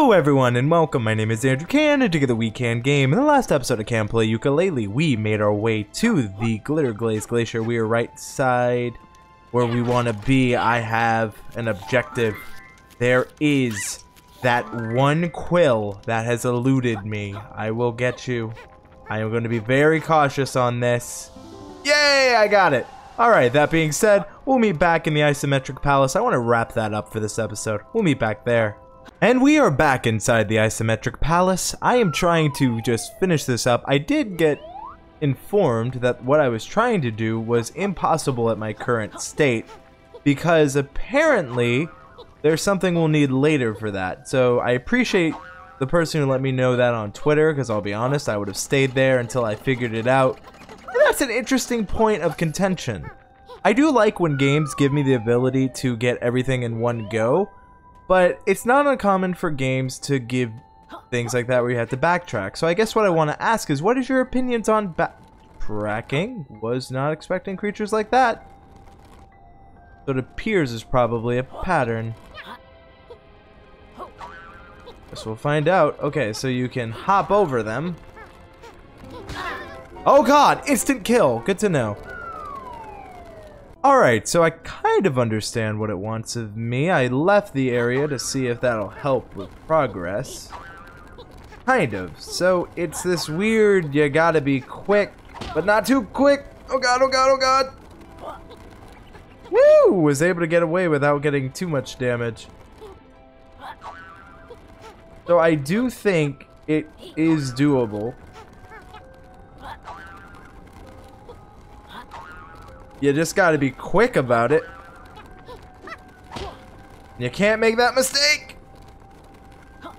Hello everyone and welcome, my name is Andrew Kan and together we can game. In the last episode of Kan Play Yooka-Laylee, we made our way to the Glitter Glaze Glacier. We are right side where we want to be. I have an objective. There is that one quill that has eluded me. I will get you. I am going to be very cautious on this. Yay, I got it. Alright, that being said, we'll meet back in the Isometric Palace. I want to wrap that up for this episode. We'll meet back there. And we are back inside the Isometric Palace. I am trying to just finish this up. I did get informed that what I was trying to do was impossible at my current state because apparently there's something we'll need later for that. So I appreciate the person who let me know that on Twitter because I'll be honest, I would have stayed there until I figured it out. And that's an interesting point of contention. I do like when games give me the ability to get everything in one go, but it's not uncommon for games to give things like that where you have to backtrack. So I guess what I want to ask is, what is your opinions on backtracking? Was not expecting creatures like that. So it appears is probably a pattern. Guess we'll find out. Okay, so you can hop over them. Oh god, instant kill. Good to know. Alright, so I kind of understand what it wants of me. I left the area to see if that'll help with progress. Kind of. So it's this weird, you gotta be quick, but not too quick. Oh god, oh god, oh god. Woo! Was able to get away without getting too much damage. So I do think it is doable. You just gotta be quick about it. You can't make that mistake!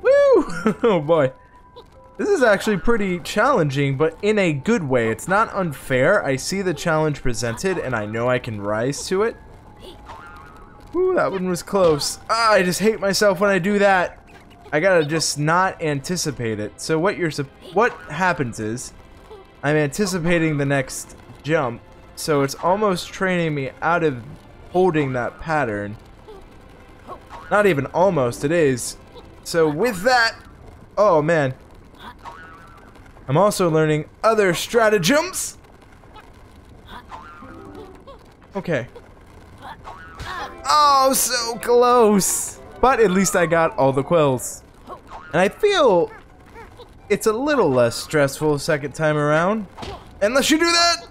Woo! oh boy. This is actually pretty challenging, but in a good way. It's not unfair. I see the challenge presented, and I know I can rise to it. Ooh, that one was close. Ah, I just hate myself when I do that. I gotta just not anticipate it. So what you're what happens is, I'm anticipating the next jump, so it's almost training me out of holding that pattern. Not even almost, it is. So with that, oh man. I'm also learning other stratagems. Okay. Oh, so close. But at least I got all the quills. And I feel it's a little less stressful second time around. Unless you do that.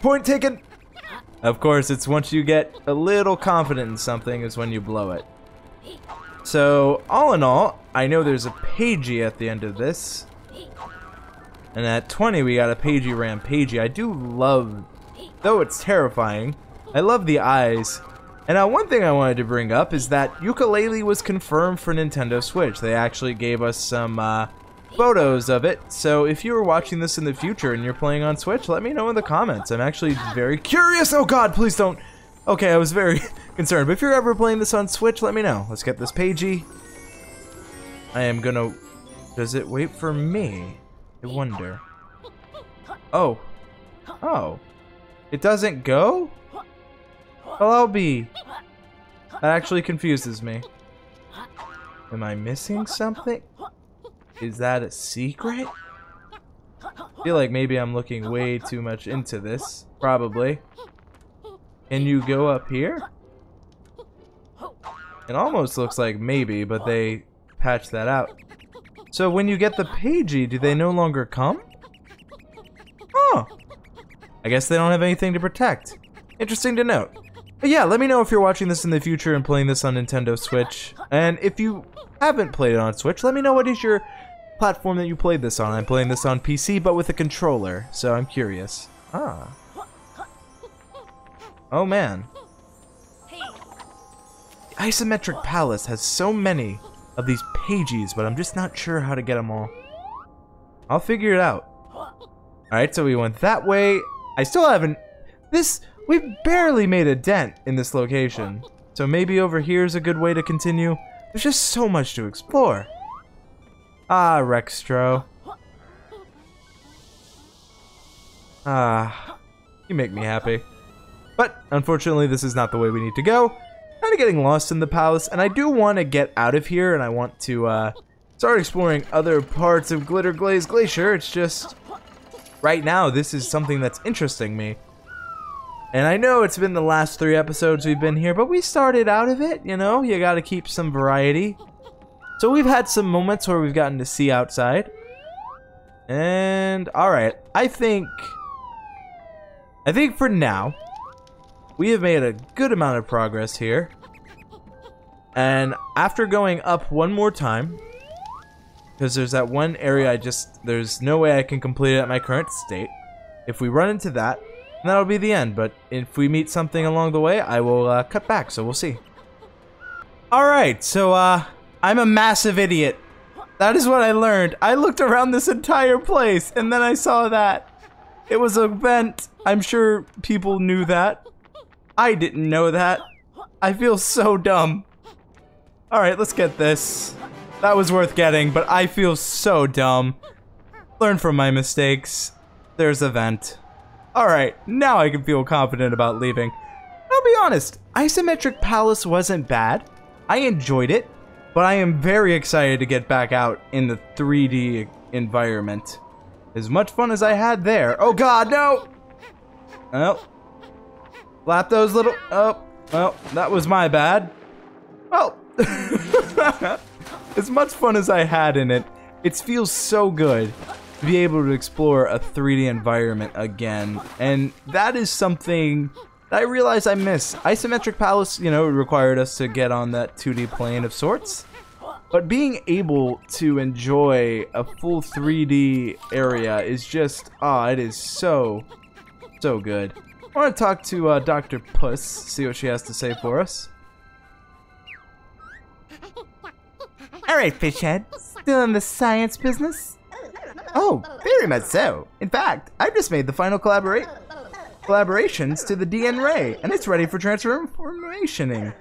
Point taken. Of course, it's once you get a little confident in something is when you blow it. So, all in all, I know there's a Pagey at the end of this. And at 20, we got a Pagey Rampagey. I do love, though it's terrifying, I love the eyes. And now one thing I wanted to bring up is that Yooka-Laylee was confirmed for Nintendo Switch. They actually gave us some uh, photos of it. So if you were watching this in the future and you're playing on Switch, let me know in the comments. I'm actually very curious. Oh god, please don't. Okay, I was very concerned. But if you're ever playing this on Switch, let me know. Let's get this Pagey. I am gonna... Does it wait for me? I wonder. Oh. Oh. It doesn't go? Well, I'll be. That actually confuses me. Am I missing something? Is that a secret? I feel like maybe I'm looking way too much into this. Probably. Can you go up here? It almost looks like maybe, but they patched that out. So when you get the Pagey, do they no longer come? Oh. I guess they don't have anything to protect. Interesting to note. But yeah, let me know if you're watching this in the future and playing this on Nintendo Switch. And if you haven't played it on Switch, let me know what is your platform that you played this on. I'm playing this on PC, but with a controller, so I'm curious. Ah. Oh man. The Isometric Palace has so many of these pages, but I'm just not sure how to get them all. I'll figure it out. Alright, so we went that way. I still haven't... This... We've barely made a dent in this location. So maybe over here is a good way to continue. There's just so much to explore. Ah, Rextro. Ah, you make me happy. But, unfortunately, this is not the way we need to go. Kind of getting lost in the palace, and I do want to get out of here, and I want to uh, start exploring other parts of Glitter Glaze Glacier. It's just right now this is something that's interesting me. And I know it's been the last three episodes we've been here, but we started out of it, you know? You gotta keep some variety. So we've had some moments where we've gotten to see outside. And, alright, I think... I think for now, we have made a good amount of progress here. And after going up one more time, because there's that one area I just, there's no way I can complete it at my current state. If we run into that, that'll be the end. But if we meet something along the way, I will uh, cut back, so we'll see. Alright, so uh, I'm a massive idiot. That is what I learned. I looked around this entire place, and then I saw that. It was a vent. I'm sure people knew that. I didn't know that. I feel so dumb. Alright, let's get this. That was worth getting, but I feel so dumb. Learn from my mistakes. There's a vent. Alright, now I can feel confident about leaving. I'll be honest, Isometric Palace wasn't bad. I enjoyed it, but I am very excited to get back out in the 3D environment. As much fun as I had there. Oh god, no! Oh. Flap those little... Oh, well, that was my bad. Well, as much fun as I had in it, it feels so good to be able to explore a 3D environment again. And that is something that I realize I miss. Isometric Palace, you know, required us to get on that 2D plane of sorts. But being able to enjoy a full 3D area is just, ah, oh, it is so, so good. I want to talk to uh, Dr. Puzz, see what she has to say for us. Alright, Fishhead. Still in the science business? Oh, very much so. In fact, I've just made the final collaborate collaborations to the DN Ray, and it's ready for transformationing.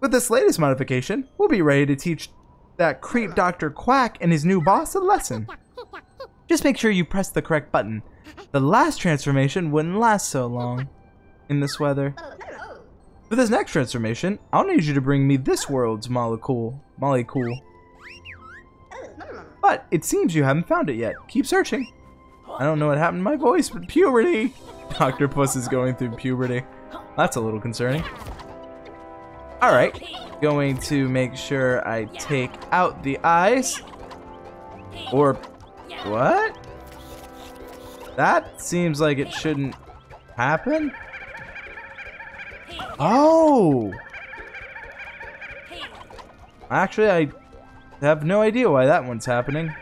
With this latest modification, we'll be ready to teach that creep Dr. Quack and his new boss a lesson. Just make sure you press the correct button. The last transformation wouldn't last so long in this weather. For this next transformation, I'll need you to bring me this world's molecule. Molecule. But it seems you haven't found it yet. Keep searching. I don't know what happened to my voice, but puberty. Dr. Puzz is going through puberty. That's a little concerning. Alright, going to make sure I take out the eyes. Or, what? That seems like it shouldn't happen. Oh! Actually, I have no idea why that one's happening.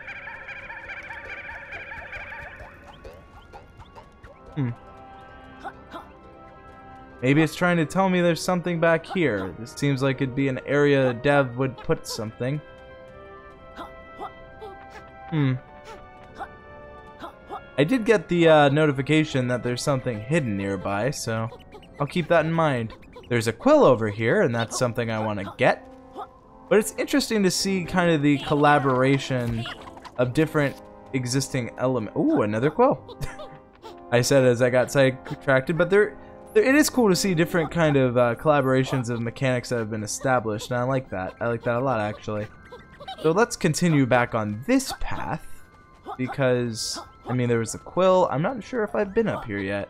Hmm. Maybe it's trying to tell me there's something back here. This seems like it'd be an area dev would put something. Hmm. I did get the uh, notification that there's something hidden nearby, so I'll keep that in mind. There's a quill over here, and that's something I want to get. But it's interesting to see kind of the collaboration of different existing elements. Ooh, another quill. I said as I got sidetracked, but there, there, it is cool to see different kind of uh, collaborations of mechanics that have been established, and I like that. I like that a lot, actually. So let's continue back on this path, because, I mean, there was a quill. I'm not sure if I've been up here yet.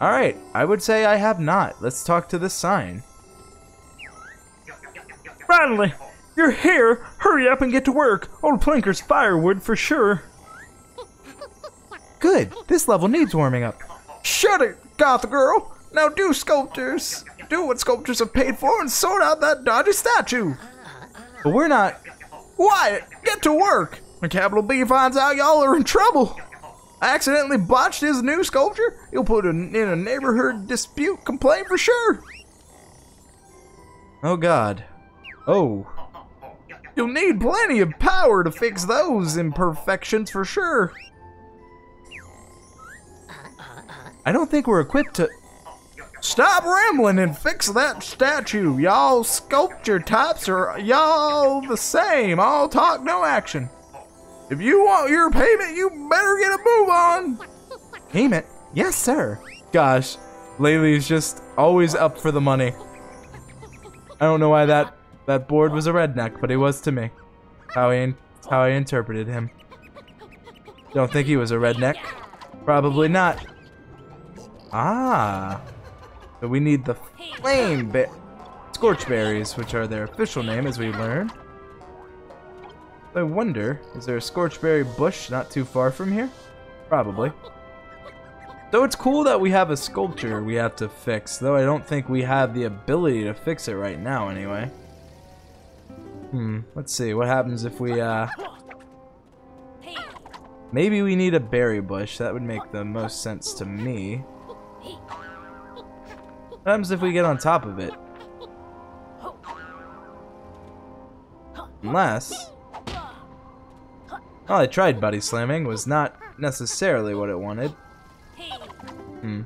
Alright, I would say I have not. Let's talk to this sign. Finally! You're here! Hurry up and get to work! Old Plinker's firewood for sure! Good! This level needs warming up. Shut it, Goth girl! Now do sculptors! Do what sculptors are paid for and sort out that dodgy statue! But we're not... Wyatt, get to work! When Capital B finds out y'all are in trouble! I accidentally botched his new sculpture, he'll put in a neighborhood dispute complaint for sure. Oh god. Oh. You'll need plenty of power to fix those imperfections for sure. I don't think we're equipped to... Stop rambling and fix that statue. Y'all sculpture types are y'all the same. All talk, no action. If you want your payment, you better get a move on. Payment? Yes, sir. Gosh, Laylee's just always up for the money. I don't know why that That board was a redneck, but he was to me. How I, how I interpreted him. Don't think he was a redneck. Probably not. Ah. We need the flame bit. Scorch berries, which are their official name as we learn. I wonder, is there a scorchberry bush not too far from here? Probably. So it's cool that we have a sculpture we have to fix, though I don't think we have the ability to fix it right now anyway. Hmm, let's see, what happens if we, uh... Maybe we need a berry bush, that would make the most sense to me. What happens if we get on top of it? Unless... Oh, I tried buddy slamming, was not necessarily what it wanted. Hmm.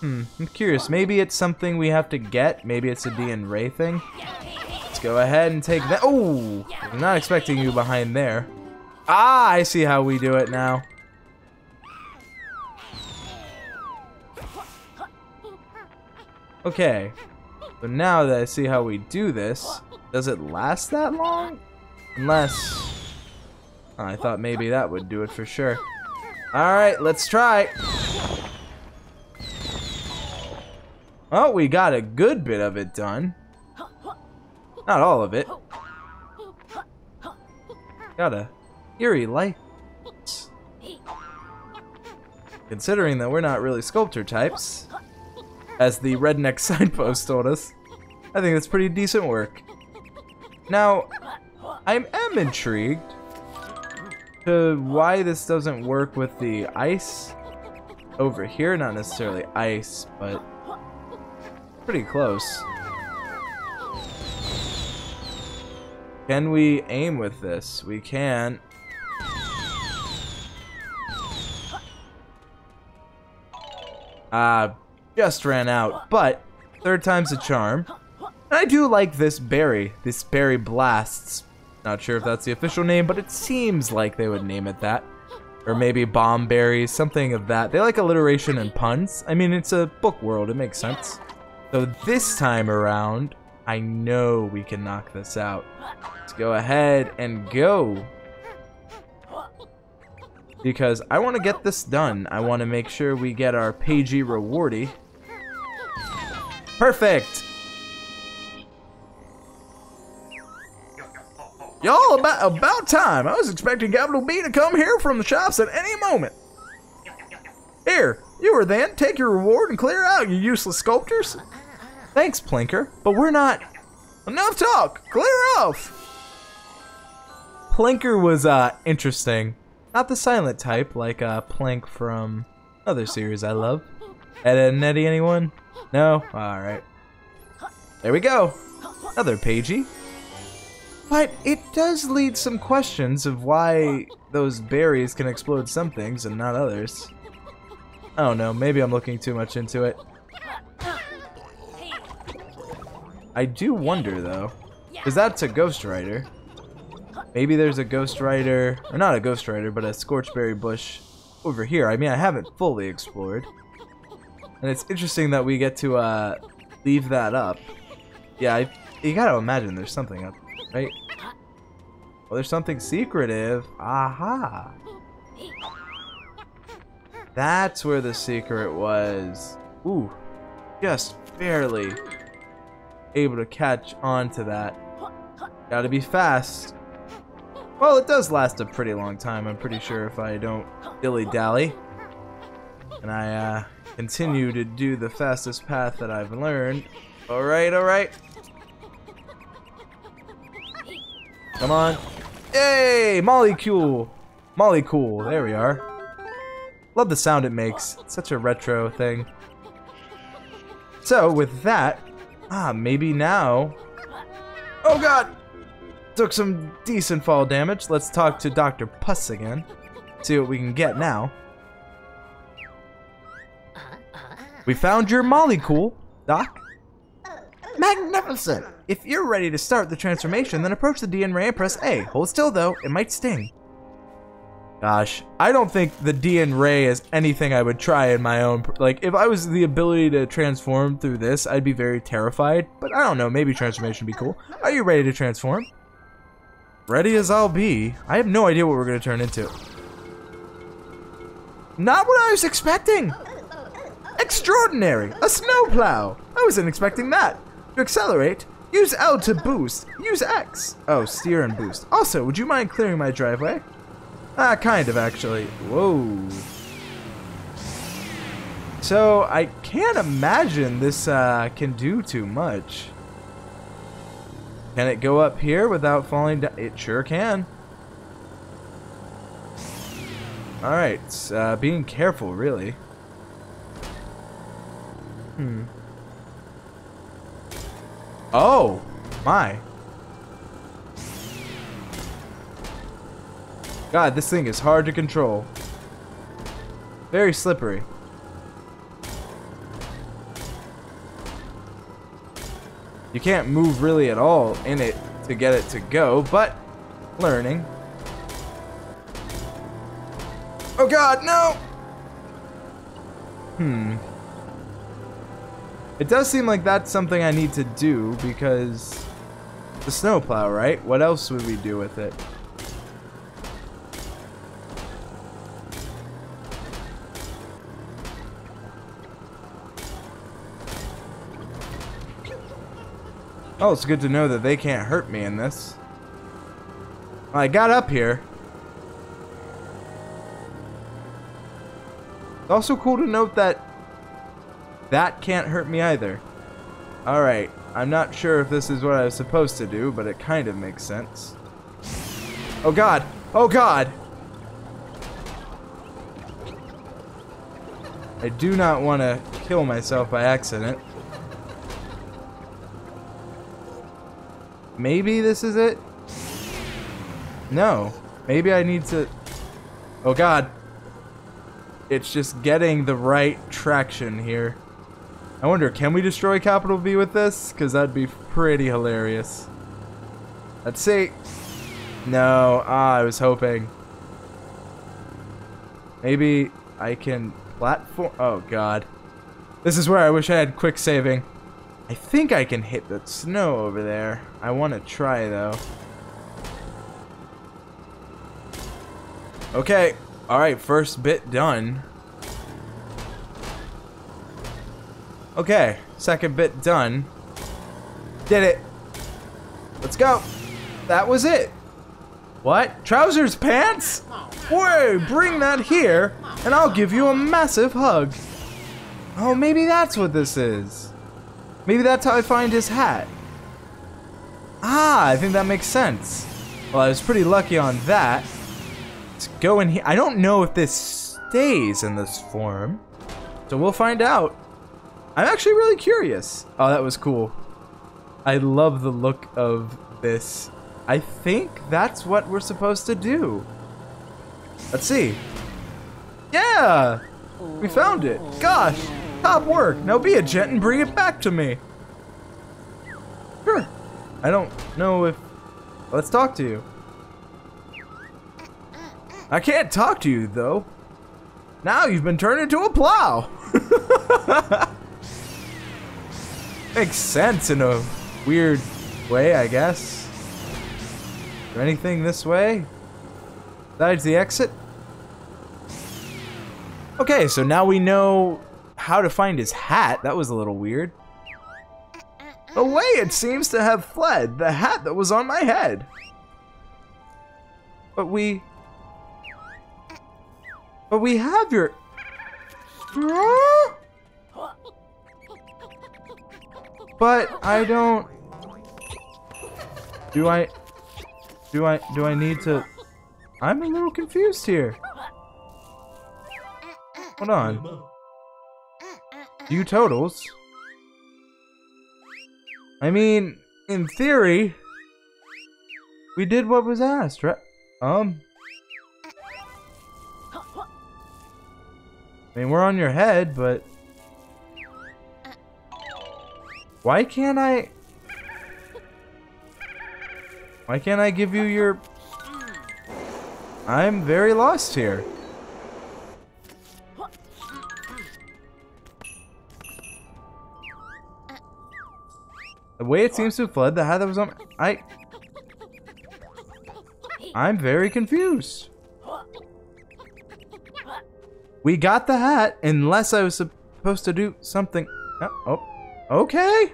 Hmm, I'm curious. Maybe it's something we have to get. Maybe it's a D and Ray thing. Let's go ahead and take that. Oh! I'm not expecting you behind there. Ah, I see how we do it now. Okay. So now that I see how we do this, does it last that long? Unless... Oh, I thought maybe that would do it for sure. Alright, let's try. Oh, we got a good bit of it done. Not all of it. Got a eerie light. Considering that we're not really sculptor types, as the redneck signpost told us, I think that's pretty decent work. Now, I am intrigued to why this doesn't work with the ice over here. Not necessarily ice, but pretty close. Can we aim with this? We can. Ah, just ran out, but third time's a charm. I do like this berry, this berry blasts. Not sure if that's the official name, but it seems like they would name it that. Or maybe bomb berries, something of that. They like alliteration and puns. I mean, it's a book world, it makes sense. So this time around, I know we can knock this out. Let's go ahead and go. Because I want to get this done. I want to make sure we get our Pagey rewardy. Perfect! Y'all, about, about time. I was expecting Capital B to come here from the shops at any moment. Here, you were then. Take your reward and clear out, you useless sculptors. Thanks, Plinker, but we're not... Enough talk. Clear off. Plinker was, uh, interesting. Not the silent type, like, uh, Plank from other series I love. Ed, Ed and Eddie, anyone? No? Alright. There we go. Another Pagey. But it does lead some questions of why those berries can explode some things and not others. I don't know, maybe I'm looking too much into it. I do wonder though, because that's a Ghost Writer. Maybe there's a Ghost Writer, or not a Ghost Writer, but a Scorchberry Bush over here. I mean, I haven't fully explored. And it's interesting that we get to uh, leave that up. Yeah, I, you gotta imagine there's something up, right? Well, there's something secretive. Aha. That's where the secret was. Ooh, just barely able to catch on to that. Gotta be fast. Well, it does last a pretty long time, I'm pretty sure, if I don't dilly-dally. And I uh, continue to do the fastest path that I've learned. Alright, alright. Come on. Yay! Molecule! Molecule, there we are. Love the sound it makes. It's such a retro thing. So, with that, ah, maybe now... Oh god! Took some decent fall damage. Let's talk to Dr. Puzz again. See what we can get now. We found your Mollycool, Doc. Magnificent! If you're ready to start the transformation, then approach the DN Ray and press A. Hold still though, it might sting. Gosh, I don't think the D and Ray is anything I would try in my own. Like, if I was the ability to transform through this, I'd be very terrified. But I don't know, maybe transformation would be cool. Are you ready to transform? Ready as I'll be. I have no idea what we're going to turn into. Not what I was expecting! Extraordinary! A snowplow! I wasn't expecting that. To accelerate, use L to boost. Use X. Oh, steer and boost. Also, would you mind clearing my driveway? Ah, kind of, actually. Whoa. So, I can't imagine this uh, can do too much. Can it go up here without falling down? It sure can. Alright, uh, being careful, really. Hmm. Oh, my. God, this thing is hard to control. Very slippery. You can't move really at all in it to get it to go, but learning. Oh god, no! Hmm. It does seem like that's something I need to do because the snowplow, right? What else would we do with it? Oh, it's good to know that they can't hurt me in this. I got up here. It's also cool to note that that can't hurt me either. Alright, I'm not sure if this is what I was supposed to do, but it kind of makes sense. Oh god! Oh god! I do not want to kill myself by accident. Maybe this is it? No. Maybe I need to... Oh god. It's just getting the right traction here. I wonder, can we destroy Capital B with this? Because that'd be pretty hilarious. Let's see. No, ah, I was hoping. Maybe I can platform... Oh, God. This is where I wish I had quick saving. I think I can hit the snow over there. I want to try, though. Okay. Alright, first bit done. Okay, second bit done. Did it. Let's go. That was it. What? Trousers pants? Whoa, bring that here, and I'll give you a massive hug. Oh, maybe that's what this is. Maybe that's how I find his hat. Ah, I think that makes sense. Well, I was pretty lucky on that. Let's go in here. I don't know if this stays in this form. So we'll find out. I'm actually really curious. Oh, that was cool. I love the look of this. I think that's what we're supposed to do. Let's see. Yeah! We found it. Gosh, top work. Now be a gent and bring it back to me. Sure. I don't know if... Let's talk to you. I can't talk to you, though. Now you've been turned into a plow. Makes sense in a weird way, I guess. Is anything this way? Besides the exit? Okay, so now we know how to find his hat. That was a little weird. Away it seems to have fled, the hat that was on my head. But we... But we have your... But I don't... Do I... Do I... Do I need to... I'm a little confused here. Hold on. You totals? I mean, in theory, we did what was asked, right? Um. I mean, we're on your head, but Why can't I... Why can't I give you your... I'm very lost here. The way it seems to have fled, the hat that was on I I'm very confused. We got the hat, unless I was supposed to do something. Oh, oh, okay.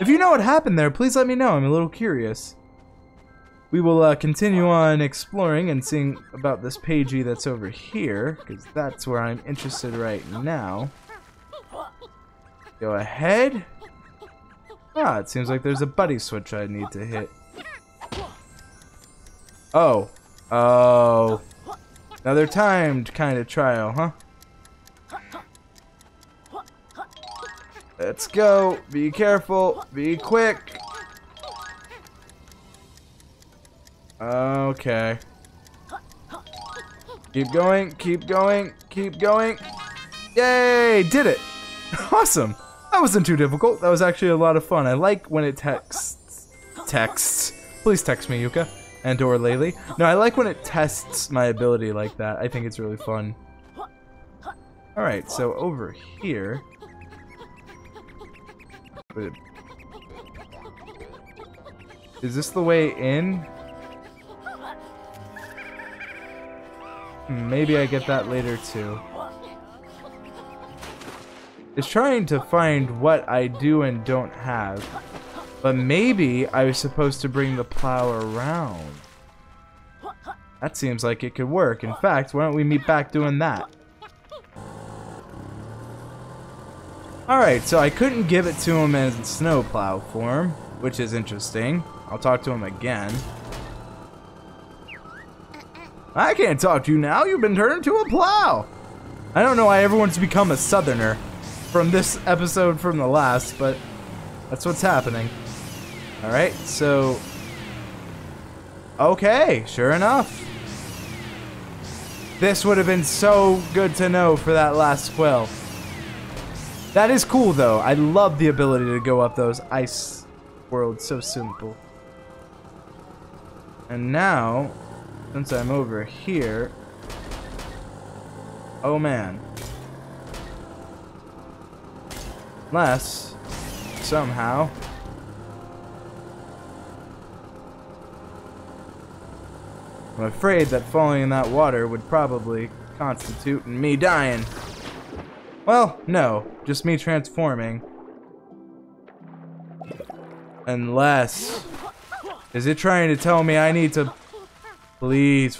If you know what happened there, please let me know. I'm a little curious. We will uh, continue on exploring and seeing about this pagey that's over here, because that's where I'm interested right now. Go ahead. Ah, it seems like there's a buddy switch I need to hit. Oh. Oh. Another timed kind of trial, huh? Let's go. Be careful. Be quick. Okay. Keep going. Keep going. Keep going. Yay! Did it. awesome. That wasn't too difficult. That was actually a lot of fun. I like when it texts. Texts. Please text me, Yooka. And or Laylee. No, I like when it tests my ability like that. I think it's really fun. Alright, so over here... Is this the way in? Hmm, maybe I get that later too. It's trying to find what I do and don't have. But maybe I was supposed to bring the plow around. That seems like it could work. In fact, why don't we meet back doing that? Alright, so I couldn't give it to him in snowplow form, which is interesting. I'll talk to him again. I can't talk to you now. You've been turned into a plow. I don't know why everyone's become a southerner from this episode from the last, but that's what's happening. Alright, so... Okay, sure enough. This would have been so good to know for that last quill. That is cool, though. I love the ability to go up those ice worlds. So simple. And now, since I'm over here... Oh, man. Unless, somehow... I'm afraid that falling in that water would probably constitute me dying. Well, no. Just me transforming. Unless... Is it trying to tell me I need to... Please.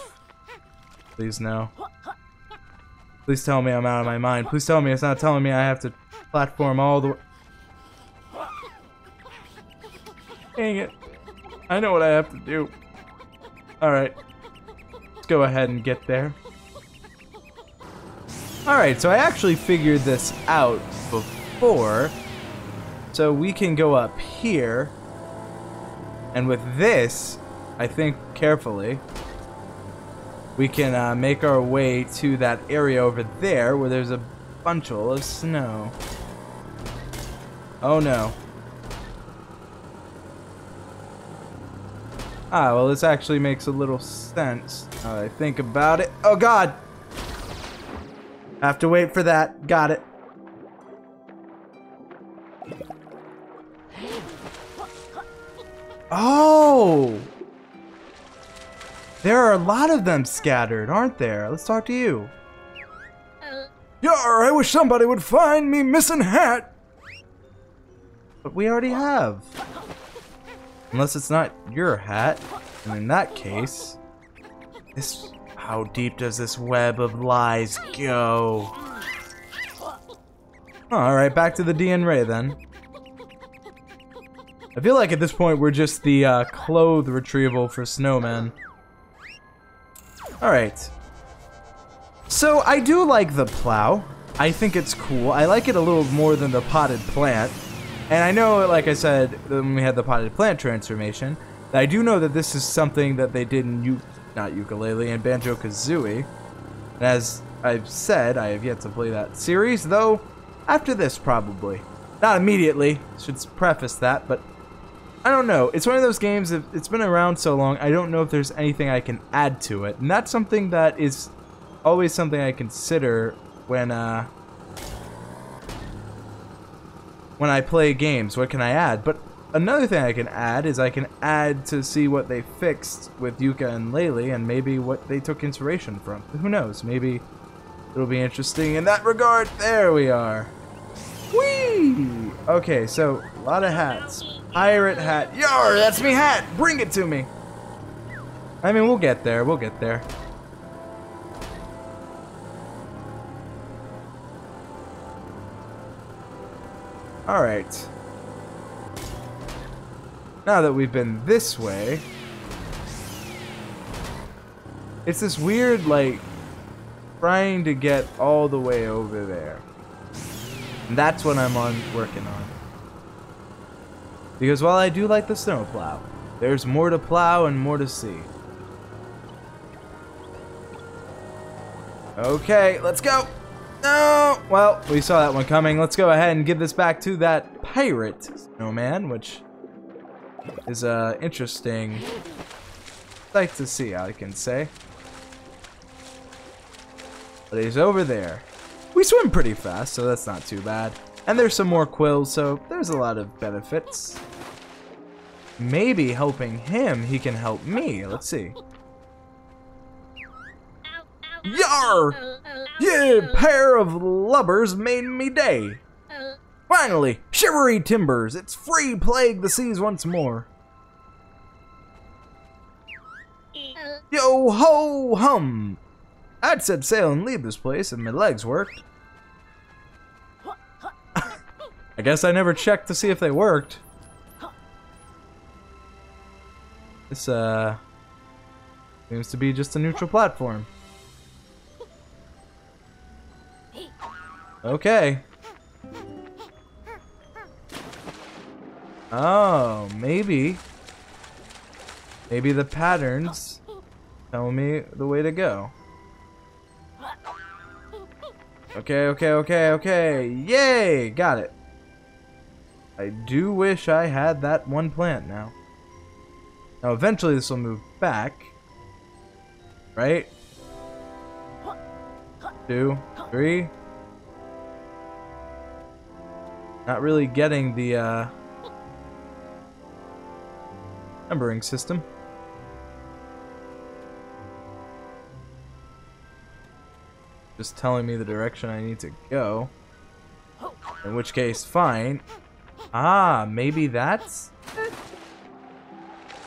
Please no. Please tell me I'm out of my mind. Please tell me it's not telling me I have to platform all the... Dang it. I know what I have to do. Alright. Let's go ahead and get there. Alright, so I actually figured this out before. So we can go up here. And with this, I think carefully, we can uh, make our way to that area over there where there's a bunch of snow. Oh no. Ah, well this actually makes a little sense I think about it. Oh god! Have to wait for that. Got it. Oh! There are a lot of them scattered, aren't there? Let's talk to you. Yar, I wish somebody would find me missing hat. But we already have. Unless it's not your hat. And in that case, this how deep does this web of lies go? Alright, back to the DN Ray then. I feel like at this point we're just the uh, clothes retrieval for snowmen. Alright. So I do like the plow. I think it's cool. I like it a little more than the potted plant. And I know, like I said, when we had the potted plant transformation, I do know that this is something that they did in not Yooka-Laylee, and Banjo-Kazooie. And as I've said, I have yet to play that series, though after this probably. Not immediately, should preface that, but I don't know. It's one of those games. That it's been around so long. I don't know if there's anything I can add to it, and that's something that is always something I consider when uh when I play games. What can I add? But another thing I can add is I can add to see what they fixed with Yooka and Laylee, and maybe what they took inspiration from. Who knows? Maybe it'll be interesting in that regard. There we are. Whee! Okay, so a lot of hats. Pirate hat. Yar, that's me hat. Bring it to me. I mean, we'll get there. We'll get there. Alright. Now that we've been this way, it's this weird, like, trying to get all the way over there. And that's what I'm on working on. Because while I do like the snowplow, there's more to plow and more to see. Okay, let's go. No! Well, we saw that one coming. Let's go ahead and give this back to that pirate snowman, which is a interesting sight to see, I can say. But he's over there. We swim pretty fast, so that's not too bad. And there's some more quills, so there's a lot of benefits. Maybe helping him, he can help me. Let's see. Yar! Yeah, pair of lubbers made me day. Finally, shivery timbers, it's free plague the seas once more. Yo ho hum! I'd set sail and leave this place if my legs worked. I guess I never checked to see if they worked. This, uh, seems to be just a neutral platform. Okay. Oh, maybe. Maybe the patterns tell me the way to go. Okay, okay, okay, okay. Yay! Got it. I do wish I had that one plant now. Now, eventually this will move back. Right? Two, three. Not really getting the, uh, numbering system. just telling me the direction I need to go. In which case, fine. Ah, maybe that's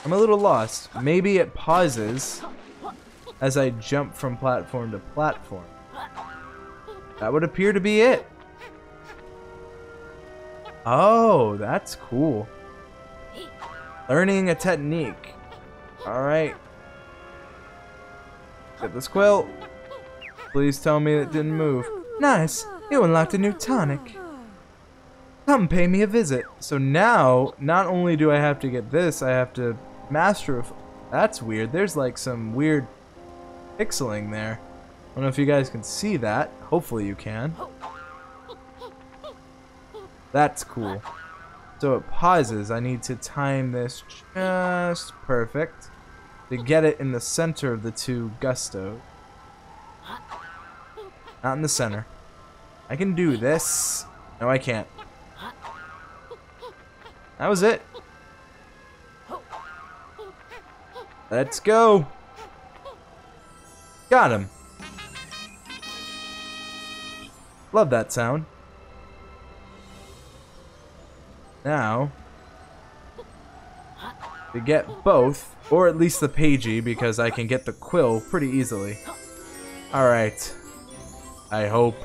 I'm a little lost. Maybe it pauses as I jump from platform to platform. That would appear to be it. Oh, that's cool. Learning a technique. Alright. Get this quilt. Please tell me it didn't move. Nice. You unlocked a new tonic. Come pay me a visit. So now, not only do I have to get this, I have to master. That's weird. There's like some weird pixeling there. I don't know if you guys can see that. Hopefully you can. That's cool. So it pauses. I need to time this just perfect to get it in the center of the two gusto. Not in the center. I can do this. No, I can't. That was it. Let's go. Got him. Love that sound. Now, to get both, or at least the Pagey, because I can get the Quill pretty easily. Alright. I hope.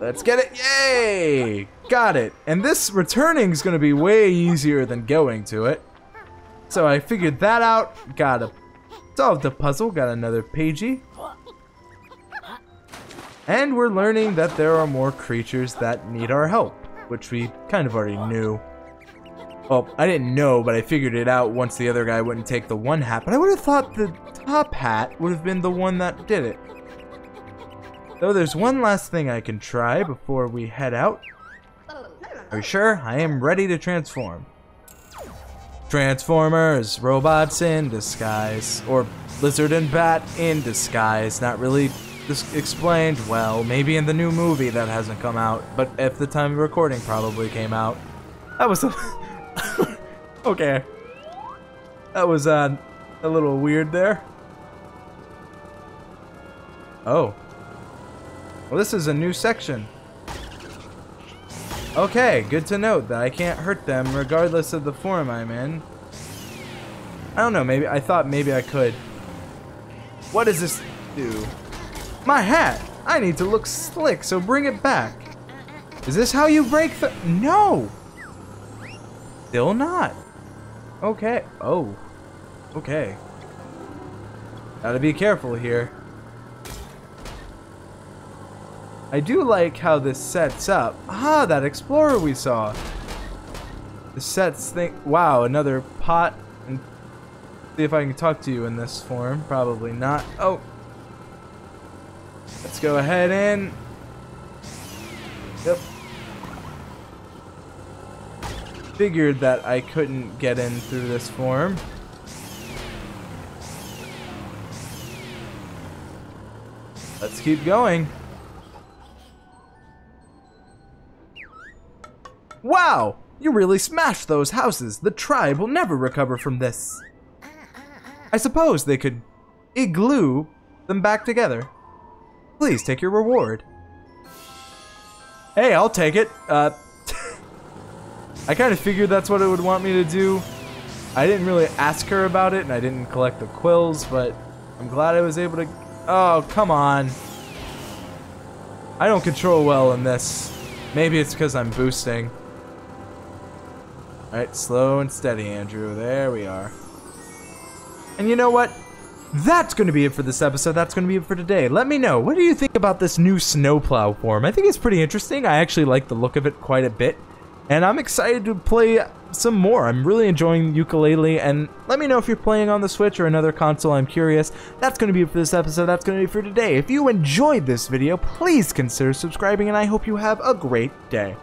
Let's get it. Yay! Got it. And this returning is going to be way easier than going to it. So I figured that out. Got a solved the puzzle. Got another pagey. And we're learning that there are more creatures that need our help, which we kind of already knew. Well, I didn't know, but I figured it out once the other guy wouldn't take the one hat. But I would have thought the top hat would have been the one that did it. Though there's one last thing I can try before we head out. Are you sure? I am ready to transform. Transformers, robots in disguise, or lizard and bat in disguise. Not really dis- explained. Well, maybe in the new movie that hasn't come out, but at the time of recording, probably came out. That was a okay. That was uh, a little weird there. Oh. Well, this is a new section. Okay, good to note that I can't hurt them regardless of the form I'm in. I don't know, maybe I thought maybe I could. What does this do? My hat! I need to look slick, so bring it back. Is this how you break the- No! Still not. Okay. Oh. Okay. Gotta be careful here. I do like how this sets up. Ah, that explorer we saw. The sets thing. Wow, another pot. And see if I can talk to you in this form. Probably not. Oh. Let's go ahead and. Yep. Figured that I couldn't get in through this form. Let's keep going. Wow! You really smashed those houses. The tribe will never recover from this. I suppose they could igloo them back together. Please take your reward. Hey, I'll take it. Uh, I kind of figured that's what it would want me to do. I didn't really ask her about it, and I didn't collect the quills, but I'm glad I was able to... Oh, come on. I don't control well in this. Maybe it's because I'm boosting. Alright, slow and steady, Andrew. There we are. And you know what? That's going to be it for this episode. That's going to be it for today. Let me know. What do you think about this new snowplow form? I think it's pretty interesting. I actually like the look of it quite a bit. And I'm excited to play some more. I'm really enjoying Yooka-Laylee. And let me know if you're playing on the Switch or another console. I'm curious. That's going to be it for this episode. That's going to be it for today. If you enjoyed this video, please consider subscribing. And I hope you have a great day.